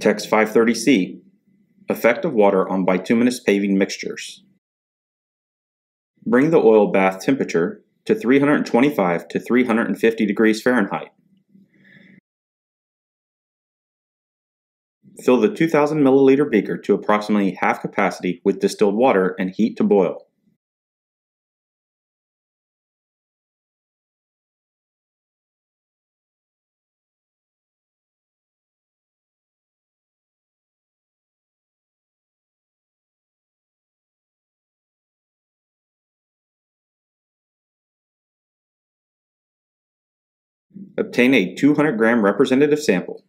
Tex 530C Effect of water on bituminous paving mixtures. Bring the oil bath temperature to 325 to 350 degrees Fahrenheit. Fill the 2000 milliliter beaker to approximately half capacity with distilled water and heat to boil. Obtain a 200 gram representative sample.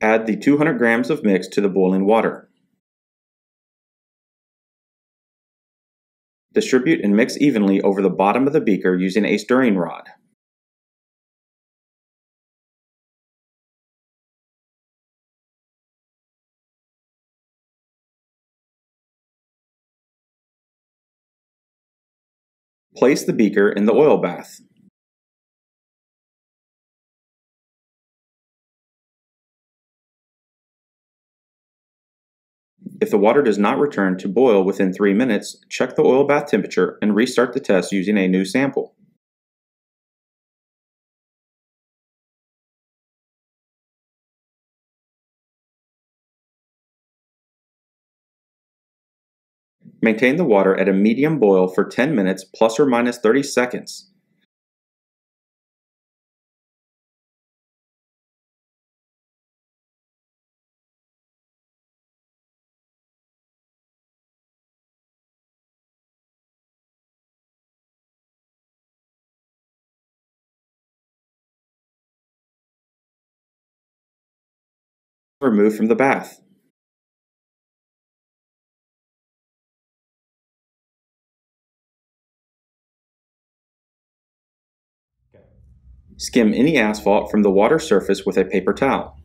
Add the 200 grams of mix to the boiling water. Distribute and mix evenly over the bottom of the beaker using a stirring rod. Place the beaker in the oil bath. If the water does not return to boil within 3 minutes, check the oil bath temperature and restart the test using a new sample. Maintain the water at a medium boil for 10 minutes plus or minus 30 seconds. Removed from the bath. Skim any asphalt from the water surface with a paper towel.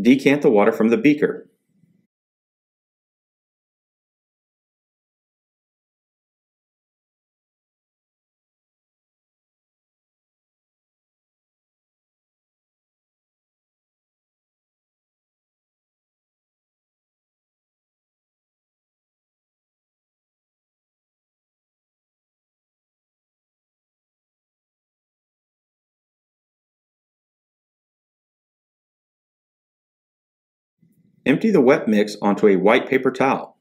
Decant the water from the beaker. Empty the wet mix onto a white paper towel.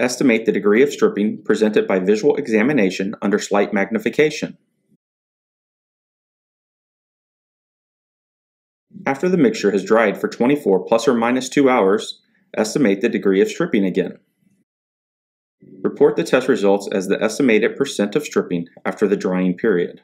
Estimate the degree of stripping presented by visual examination under slight magnification. After the mixture has dried for 24 plus or minus 2 hours, estimate the degree of stripping again. Report the test results as the estimated percent of stripping after the drying period.